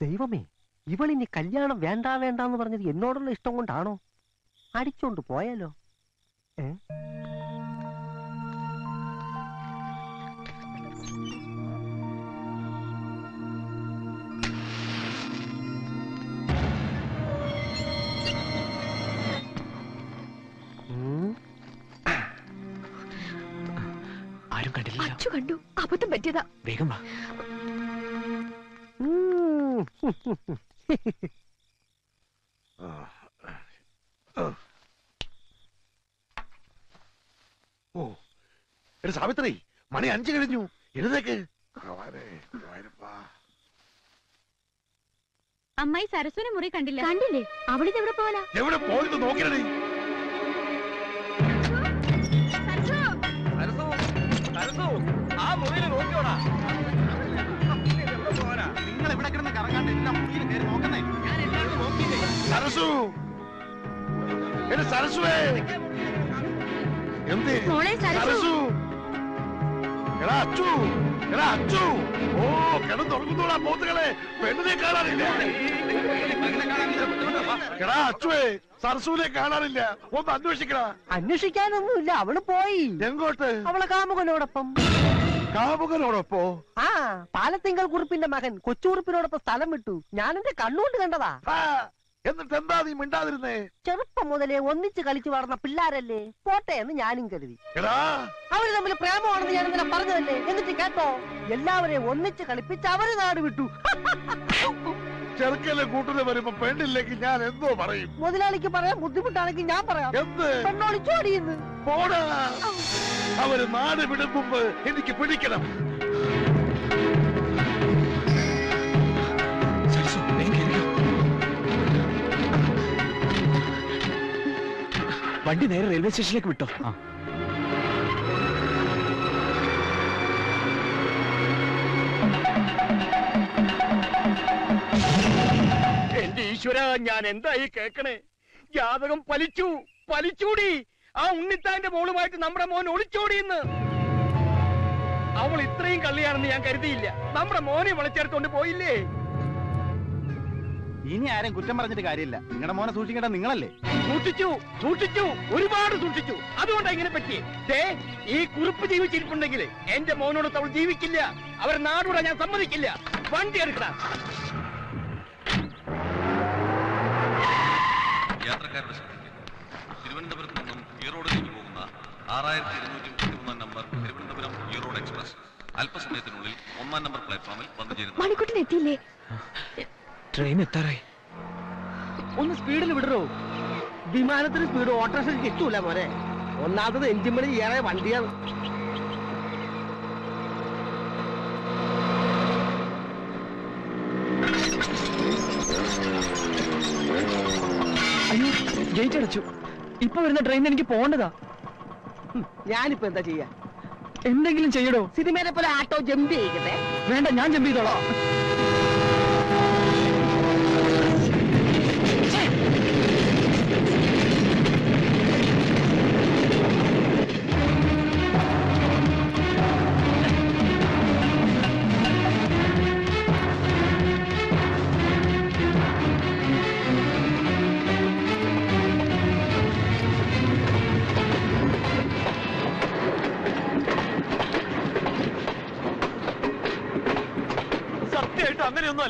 ദൈവമേ ഇവളിനി കല്യാണം വേണ്ട വേണ്ടാന്ന് പറഞ്ഞത് എന്നോടുള്ള ഇഷ്ടം കൊണ്ടാണോ? അടിച്ചോണ്ട് പോയാലോ? ഏ? ആരും കണ്ടില്ല അച്ചു കണ്ടു. അബദ്ധം പറ്റിയതാ. വേഗം വാ. ഓ എടാ സാവിത്രി മണി അഞ്ചു കഴിഞ്ഞു. എഴുന്നേക്ക്. അമ്മായി സരസ്വനെ മുറി കണ്ടില്ല. കണ്ടില്ലേ? അവളിത് എവിടെ പോവാനാ? എവിടെ ആ മുറിയിൽ നിങ്ങൾ സരസു എടി സരസുവേ എന്ത്? മോളെ സരസു. സരസു എടാ അച്ചു എടാ അച്ചു. ഓ കിടന്നുറങ്ങുന്നോടാ പോത്തുകളെ. പെണ്ണിനെ കാണാനില്ല. എടാ അച്ചുവേ സരസുവിനെ കാണാനില്ല. ഒന്ന് അന്വേഷിക്കടാ. അന്വേഷിക്കാനൊന്നുമില്ല അവൾ പോയി. എങ്ങോട്ട് അവളെ കാമുകനോടൊപ്പം. കാമുകനോടൊപ്പോ? ആ പാലത്തിങ്കൽ കുറിപ്പിന്റെ മകൻ കൊച്ചുകുറിപ്പിനോടൊപ്പം സ്ഥലം വിട്ടു. ഞാൻ എന്റെ കണ്ണുകൊണ്ട് കണ്ടതാ. ആ, എന്നിട്ട് എന്താ നീ മിണ്ടാതിരുന്നേ? ചെറുപ്പം മുതലേ ഒന്നിച്ച് കളിച്ചു വളർന്ന പിള്ളാരല്ലേ? പോട്ടെ എന്ന് ഞാനും കരുതി. എടാ! അവർ തമ്മിൽ പ്രേമമാണെന്ന് ഞാൻ ഇന്നലെ പറഞ്ഞതല്ലേ? എന്നിട്ട് കേട്ടോ? എല്ലാവരെയും ഒന്നിച്ച് കളിപ്പിച്ച് അവർ നാട് വിട്ടു. ചെറുക്കലെ കൂട്ടിന് വരുമ്പോ പെണ്ണില്ലെങ്കിൽ ഞാൻ എന്തോ പറയും? മുതലാളിക്ക് പറയാൻ ബുദ്ധിമുട്ടാണെങ്കിൽ ഞാൻ പറയാം. എന്ത്? പെണ്ണോളിച്ചോടിയെന്ന് പോടാ! അവർ നാട് വിടുമ്പ് എനിക്ക് പിടിക്കണം. വണ്ടി നേരെ റെയിൽവേ സ്റ്റേഷനിലേക്ക് വിട്ടോ? എന്റെ ഈശ്വര ഞാൻ എന്തായി കേക്കണേ? ജാതകം പലിച്ചു പലിച്ചൂടി. ആ ഉണ്ണിത്താന്റെ മോളുമായിട്ട് നമ്മുടെ മോൻ ഒളിച്ചോടിയെന്ന്. അവൾ ഇത്രയും കള്ളിയാണെന്ന് ഞാൻ കരുതിയില്ല. നമ്മുടെ മോനെ വിളിച്ചെടുത്തോണ്ട് പോയില്ലേ? ഇനി ആരും കുറ്റം പറഞ്ഞിട്ട് കാര്യമില്ല. നിങ്ങളുടെ മോനെ സൂക്ഷിക്കേണ്ട നിങ്ങളല്ലേ? സൂക്ഷിച്ചു സൂക്ഷിച്ചു ഒരുപാട് സൂക്ഷിച്ചു. അതുകൊണ്ടാ ഇങ്ങനെ പറ്റി ദേ ഈ കുറിപ്പ് ജീവിച്ചിരിപ്പുണ്ടെങ്കിൽ എന്റെ മോനോട് അവൾ ജീവിക്കില്ല. അവർ നാടോടെ ഞാൻ സമ്മതിക്കില്ല. വണ്ടി എടുക്കണം യാത്രക്കാരുടെ ശ്രദ്ധയ്ക്ക് തിരുവനന്തപുരത്ത് നിന്നും ഈറോഡിലേക്ക് പോകുന്ന ആറായിരത്തി ഇരുന്നൂറ്റി മുപ്പത്തിമൂന്നാം നമ്പർ തിരുവനന്തപുരം ഈറോഡ് എക്സ്പ്രസ്. അല്പസമയത്തിനുള്ളിൽ ഒന്നാം നമ്പർ പ്ലാറ്റ്ഫോമിൽ വന്നു ചേരുന്നു മണിക്കുട്ടൻ എത്തിയില്ലേ? ട്രെയിൻ എത്താറായി. ഒന്ന് സ്പീഡിൽ വിടറോ. വിമാനത്തിന് സ്പീഡ് ഓട്ടോറിക്ഷയ്ക്ക് കിട്ടൂല മോനെ. ഒന്നാമത് എഞ്ചിൻ പണി ഏറെ വണ്ടിയാണ്. അയ്യോ ഗേറ്റ് അടച്ചു. ഇപ്പൊ വരുന്ന ട്രെയിൻ എനിക്ക് പോകേണ്ടതാ. ഞാനിപ്പോ എന്താ ചെയ്യാ? എന്തെങ്കിലും ചെയ്യടോ. സിനിമയിലെ പോലെ ആട്ടോ ജമ്പ് ചെയ്യിക്കട്ടെ. വേണ്ട ഞാൻ ജമ്പ് ചെയ്തോളാം.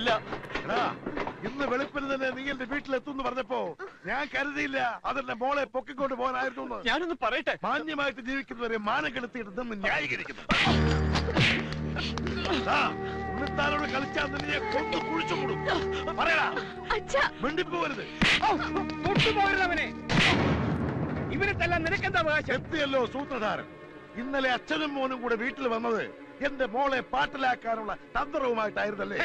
അല്ല. ഇന്ന് വെളുപ്പിന് തന്നെ നീ എന്റെ വീട്ടിലെത്തുന്നു പറഞ്ഞപ്പോ ഞാൻ കരുതിയില്ല അതെന്റെ മോളെ പൊക്കിക്കൊണ്ട് പോകാനായിരുന്നു. ഞാനൊന്ന് പറയട്ടെ? മാന്യമായിട്ട് ജീവിക്കുന്നവരെ മാനം കെടുത്തിയിട്ട് നിന്ന് ന്യായീകരിക്കുന്നു. ഉണ്ണിത്താനോട് കളിച്ചാൽ നിന്നെ കൊന്നു കുഴിച്ചു കൂടും പറയടാ അച്ഛാ. മിണ്ടിപ്പോവരുത്. തൊട്ടുപോകരുത് അവനെ. ഇവനെ തല്ലാൻ നിനക്കെന്താ അവകാശം? എത്തിയല്ലോ സൂത്രധാരൻ. ഇന്നലെ അച്ഛനും മോനും കൂടെ വീട്ടിൽ വന്നത് എന്റെ മോളെ പാട്ടിലാക്കാനുള്ള തന്ത്രവുമായിട്ടായിരുന്നല്ലേ?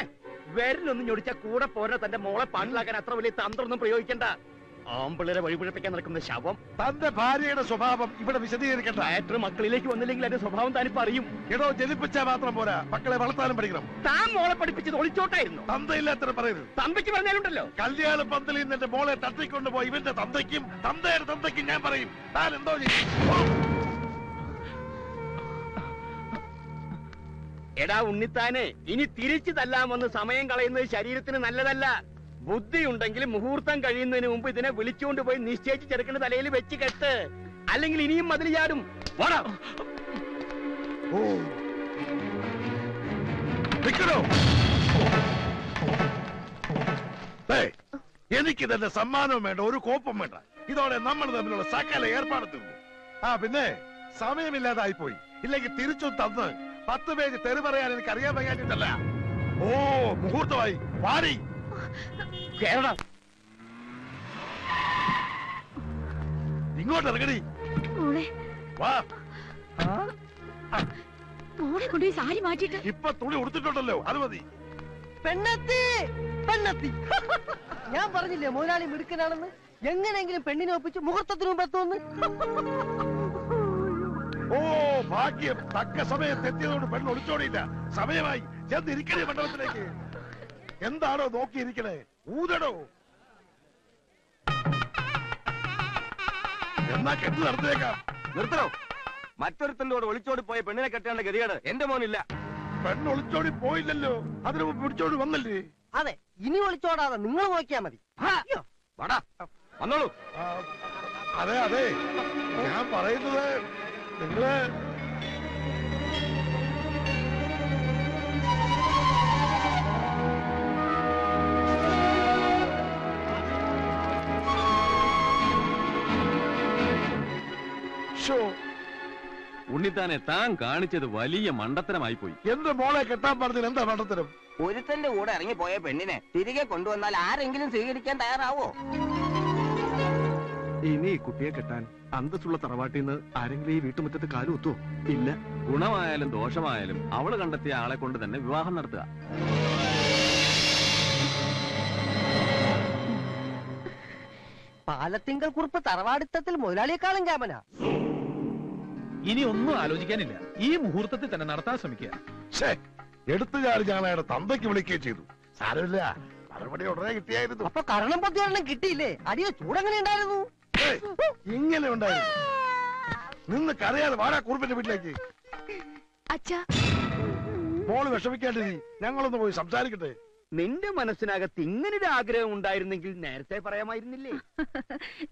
വിരലൊന്നും ഞൊടിച്ച കൂടെ പോരാ തന്റെ മോളെ പാട്ടിലാക്കാൻ അത്ര വലിയ തന്ത്രമൊന്നും പ്രയോഗിക്കണ്ട. ആമ്പിള്ളേരെ വഴിപിഴപ്പിക്കാൻ നടക്കുന്ന ശവം. തന്റെ ഭാര്യയുടെ സ്വഭാവം ഇവിടെ വിശദീകരിക്കണ്ട. ബാറ്ററി മക്കളിലേക്ക് വന്നില്ലെങ്കിൽ അതിന്റെ സ്വഭാവം താനിപ്പോ അറിയും. എടോ ജനിപ്പിച്ചാൽ മാത്രം പോരാ. മക്കളെ വളർത്താനും പഠിക്കണം. താൻ മോളെ പഠിപ്പിച്ചത് ഒളിച്ചോട്ടായിരുന്നു. തന്തയില്ലാത്ത പറയരുത്. തന്തയ്ക്ക് പറഞ്ഞാലുണ്ടല്ലോ. കല്യാണ പന്തലിൽ നിന്ന് എന്റെ മോളെ തട്ടിക്കൊണ്ടുപോയി ഇവന്റെ തന്തയ്ക്കും തന്തയുടെ തന്തയ്ക്കും ഞാൻ പറയും. താൻ എന്തോ ചെയ്യും? എടാ ഉണ്ണിത്താനെ ഇനി തിരിച്ചു തല്ലാമെന്ന് സമയം കളയുന്നത് ശരീരത്തിന് നല്ലതല്ല. ബുദ്ധി ഉണ്ടെങ്കിൽ മുഹൂർത്തം കഴിയുന്നതിന് മുമ്പ് ഇതിനെ വിളിച്ചുകൊണ്ട് പോയി നിശ്ചയിച്ച് ചെറുക്കന്റെ തലയിൽ വെച്ച് കെട്ട്. അല്ലെങ്കിൽ ഇനിയും മതിൽ ചാടും. എനിക്ക് തന്നെ സമ്മാനവും വേണ്ട ഒരു കോപ്പം വേണ്ട. ഇതോടെ നമ്മൾ തമ്മിലുള്ള സകല ഏർപ്പാട് തീർന്നു ആ പിന്നെ സമയമില്ലാതായി പോയി ഇല്ലെങ്കിൽ തിരിച്ചു തന്ന് പത്ത് പേജ് തെറി പറയാൻ എനിക്ക് അറിയാൻ വയ്യാഞ്ഞിട്ടല്ല. ഓ മുഹൂർത്തമായി. പാടി കേരള ഇങ്ങോട്ട് ഇറങ്ങടി. മോളെ. വാ. മോളെ കൊണ്ടുപോയി സാരി മാറ്റിയിട്ട്. ഇപ്പൊ തുണി ഉടുത്തിട്ടുണ്ടല്ലോ അത് മതി. പെണ്ണത്തി പെണ്ണത്തി. ഞാൻ പറഞ്ഞില്ലേ മുതലാളി മിടുക്കനാണെന്ന്? എങ്ങനെയെങ്കിലും പെണ്ണിനെ ഒപ്പിച്ച് മുഹൂർത്തത്തിന് മുമ്പ് എത്തുമെന്ന്? ഓ ഭാഗ്യം. തക്ക സമയത്ത് എത്തിയതുകൊണ്ട് പെണ്ണ് ഒളിച്ചോടിയില്ല. സമയമായി. ചെന്നിരിക്കണേ മണ്ഡലത്തിലേക്ക് എന്താണോ നോക്കിയിരിക്കണേ? ഊതടോ. എന്നാ കെട്ടി നടത്തിയേക്കാം നിർത്തണോ? മറ്റൊരുത്തന്റെ കൂടെ ഒളിച്ചോടി പോയ പെണ്ണിനെ കെട്ടേണ്ട ഗതികേട് എന്റെ മോനില്ല. പെണ്ണ് ഒളിച്ചോടി പോയില്ലല്ലോ. അതിന് മുമ്പ് പിടിച്ചോടി വന്നല്ലേ? അതെ ഇനി ഒളിച്ചോടാതെ നിങ്ങൾ നോക്കിയാ മതി. അയ്യോ, വാടാ വന്നോളൂ. അതെ അതെ. ഞാൻ പറയുന്നത് നിങ്ങൾ ഉണ്ണിത്താനെ താൻ കാണിച്ചത് വലിയ മണ്ടത്തരമായി പോയി എന്റെ മോളെ കെട്ടാൻ പറഞ്ഞത് എന്താ മണ്ടത്തരം? ഒരുത്തന്റെ കൂടെ ഇറങ്ങിപ്പോയ പെണ്ണിനെ തിരികെ കൊണ്ടുവന്നാൽ ആരെങ്കിലും സ്വീകരിക്കാൻ തയ്യാറാവോ? ഇനി കുട്ടിയെ കെട്ടാൻ അന്തസ്സുള്ള തറവാട്ടിൽ നിന്ന് ആരെങ്കിലും ഈ വീട്ടുമുറ്റത്ത് കാലു ഒത്തോ ഇല്ല. ഗുണമായാലും ദോഷമായാലും അവൾ കണ്ടെത്തിയ ആളെ കൊണ്ട് തന്നെ വിവാഹം നടത്തുക. പാലത്തിങ്കൽ കുറിപ്പ് തറവാടിത്തത്തിൽ മുതലാളിയെക്കാളും ക്യാമന. ഇനി ഒന്നും ആലോചിക്കാനില്ല. ഈ മുഹൂർത്തത്തിൽ തന്നെ നടത്താൻ ശ്രമിക്കുക. ഛേ എടുത്തു ചാടി ഞാൻ അയാളുടെ തന്തയ്ക്ക് വിളിക്കുകയും ചെയ്തു. സാരമില്ല. മറുപടി ഉടനെ കിട്ടിയായിരുന്നു. അപ്പൊ കരണം പത്തി ഒരെണ്ണം കിട്ടിയില്ലേ? അടിയോ ചൂടെങ്ങനെ ഉണ്ടായിരുന്നു. ഇങ്ങനെ ഉണ്ടായിരുന്നു നിന്ന് കരയാതെ വാടാ കുറുപ്പിന്റെ വീട്ടിലേക്ക്. അച്ഛാ. മോൾ വിഷമിക്കാണ്ടിരി ഞങ്ങളൊന്ന് പോയി സംസാരിക്കട്ടെ. നിന്റെ മനസ്സിനകത്ത് ഒരു ആഗ്രഹം ഉണ്ടായിരുന്നെങ്കിൽ നേരത്തെ പറയാമായിരുന്നില്ലേ?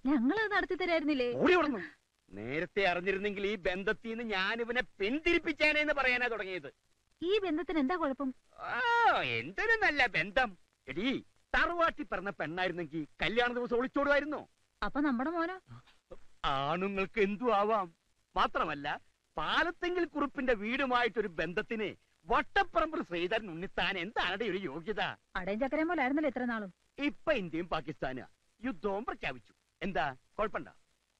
ഞങ്ങളത് നടത്തി തരായിരുന്നില്ലേ? ഓടി ഓടുന്നു. നേരത്തെ അറിഞ്ഞിരുന്നെങ്കിൽ ഈ ബന്ധത്തിൽ നിന്ന് ഞാൻ ഇവനെ പിന്തിരിപ്പിച്ചേനെന്ന് പറയാനാ തുടങ്ങിയത്. ഈ ബന്ധത്തിന് എന്താ കുഴപ്പം? എന്തൊരു നല്ല ബന്ധം. എടീ തറവാട്ടി പറഞ്ഞ പെണ്ണായിരുന്നെങ്കിൽ കല്യാണ ദിവസം ഒളിച്ചോടുമായിരുന്നു? അപ്പൊ നമ്മുടെ മോനോ? ആണുങ്ങൾക്ക് എന്തു ആവാം? മാത്രമല്ല പാലത്തെങ്കിൽ കുറിപ്പിന്റെ വീടുമായിട്ടൊരു ബന്ധത്തിന് വട്ടപ്പറമ്പ് ശ്രീധരൻ ഉണ്ണിത്താൻ എന്താണ് ഒരു യോഗ്യത? അടയും ചക്കരയും പോലെ ആയിരുന്നല്ലോ ഇത്ര നാളും. ഇപ്പൊ ഇന്ത്യയും പാകിസ്ഥാന് യുദ്ധവും പ്രഖ്യാപിച്ചു. എന്താ? കൊഴപ്പണ്ട?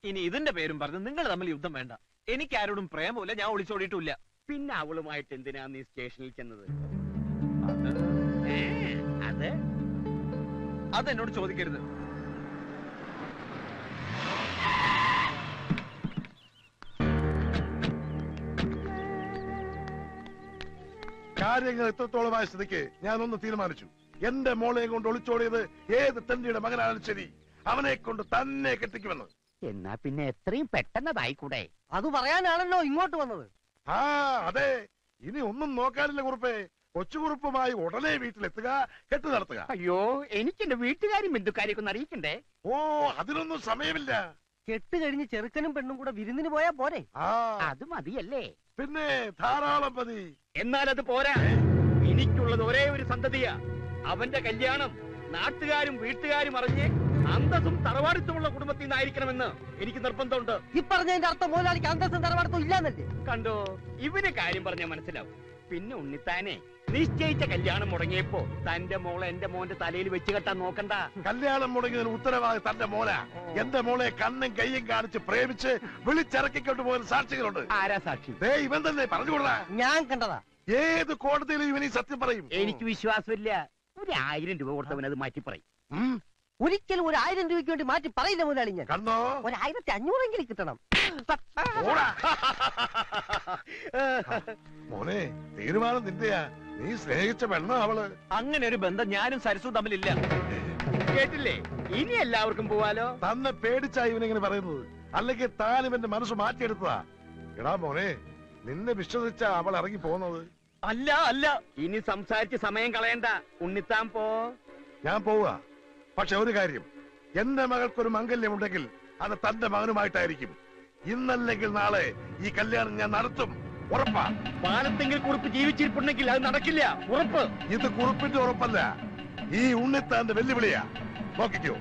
ഇനി ഇതിന്റെ പേരും പറഞ്ഞ് നിങ്ങൾ തമ്മിൽ യുദ്ധം വേണ്ട. എനിക്ക് ആരോടും പ്രേമമില്ല ഞാൻ ഒളിച്ചോടിയിട്ടില്ല പിന്നെ അവളുമായിട്ട് എന്തിനാ നീ സ്റ്റേഷനിൽ ചെന്നത്? അതെന്നോട് അത്? അത് എന്നോട് ചോദിക്കരുത്. കാര്യങ്ങൾ എത്രത്തോളമായ സ്ഥിതിക്ക് ഞാനൊന്ന് തീരുമാനിച്ചു. എന്റെ മോളെ കൊണ്ട് ഒളിച്ചോടിയത് ഏത് തന്റെ മകനാണ് ശരി? അവനെ കൊണ്ട് തന്നെ കെട്ടിക്കുമെന്ന്. എന്നാ പിന്നെ എത്രയും പെട്ടെന്നതായിക്കൂടെ? അത് പറയാനാണല്ലോ ഇങ്ങോട്ട് വന്നത്. ആ അതെ. ഇനി ഒന്നും നോക്കാനില്ല കുറുപ്പേ. കൊച്ചുകുറുപ്പുമായി ഉടനെ വീട്ടിലെത്തുക കെട്ടു നടത്തുക. അയ്യോ എനിക്ക് എന്റെ വീട്ടുകാരും ബന്ധുക്കാരെയൊക്കെ ഒന്ന് അറിയിക്കണ്ടേ? ഓ അതിനൊന്നും സമയമില്ല. കെട്ട് കഴിഞ്ഞ് ചെറുക്കനും പെണ്ണും കൂടെ വിരുന്നിന് പോയാ പോരെ? ആ. അത് മതിയല്ലേ? പിന്നെ ധാരാളം പതി. എന്നാൽ അത് പോരാ. എനിക്കുള്ളത് ഒരേ ഒരു സന്തതിയാ. അവന്റെ കല്യാണം നാട്ടുകാരും വീട്ടുകാരും അറിഞ്ഞ് അന്തസ്സും തറവാടിത്തമുള്ള കുടുംബത്തിൽ നിന്നായിരിക്കണമെന്ന് എനിക്ക് നിർബന്ധമുണ്ട്. ഈ പറഞ്ഞതിന്റെ അർത്ഥം മുതലാളിക്ക് അന്തസ്സും തറവാടത്തും ഇല്ലാന്നല്ലേ? കണ്ടോ? ഇവന് കാര്യം പറഞ്ഞാൽ മനസ്സിലാവും. പിന്നെ ഉണ്ണിത്താനെ നിശ്ചയിച്ച കല്യാണം മുടങ്ങിയപ്പോ തന്റെ മോളെ എന്റെ മോന്റെ തലയിൽ വെച്ച് കെട്ടാൻ നോക്കണ്ട. കല്യാണം മുടങ്ങിയതിന് ഉത്തരവാദി തന്റെ മോല എന്റെ മോളെ കണ്ണും കയ്യും കാണിച്ച് പ്രേമിച്ച് വിളിച്ചിറക്കിക്കൊണ്ട് പോകുന്ന സാക്ഷികളുണ്ട്. ആരാ സാക്ഷി? ദേ ഇവൻ തന്നെ പറഞ്ഞുകൊള്ളാ ഞാൻ കണ്ടതാ. ഏത് കോടതിയിലും ഇവനീ സത്യം പറയും. എനിക്ക് വിശ്വാസമില്ല. ഒരു ആയിരം രൂപ കൊടുത്തവൻ അത് മാറ്റി പറയും ഒരിക്കലും ഒരു ആയിരം രൂപയ്ക്ക് വേണ്ടി മാറ്റി പറയില്ല മുതലാളി ഞാൻ. കണ്ടോ ഒരു ആയിരത്തി അഞ്ഞൂറെങ്കിലും കിട്ടണം. മോനെ തീരുമാനം നിന്റെയാ. നീ സ്നേഹിച്ച പെണ്ണ അവൾ. അങ്ങനെ ഒരു ബന്ധം ഞാനും സരസും തമ്മിലില്ല. കേട്ടില്ലേ? ഇനി എല്ലാവർക്കും പോവാലോ? തന്നെ പേടിച്ചാ ഇവനിങ്ങനെ പറയുന്നത്. അല്ലെങ്കിൽ താൻ ഇവന്റെ മനസ്സ് മാറ്റിയെടുത്തതാ. എടാ മോനെ നിന്നെ വിശ്വസിച്ച അവൾ ഇറങ്ങി പോകുന്നത്. അല്ല അല്ല. ഇനി സംസാരിച്ച് സമയം കളയണ്ട. ഉണ്ണിത്താൻ പോ. ഞാൻ പോവുക പക്ഷെ ഒരു കാര്യം എന്റെ മകൾക്കൊരു മംഗല്യം ഉണ്ടെങ്കിൽ അത് തന്റെ മകനുമായിട്ടായിരിക്കും. ഇന്നല്ലെങ്കിൽ നാളെ ഈ കല്യാണം ഞാൻ നടത്തും. ഉറപ്പാ. പാലത്തെങ്കിൽ കുറിപ്പ് ജീവിച്ചിരിപ്പുണ്ടെങ്കിൽ അത് നടക്കില്ല. ഉറപ്പ്. ഇത് കുറിപ്പിന്റെ ഉറപ്പല്ല. ഈ ഉണ്ണിത്താന്റെ വെല്ലുവിളിയാ. നോക്കിക്കോ.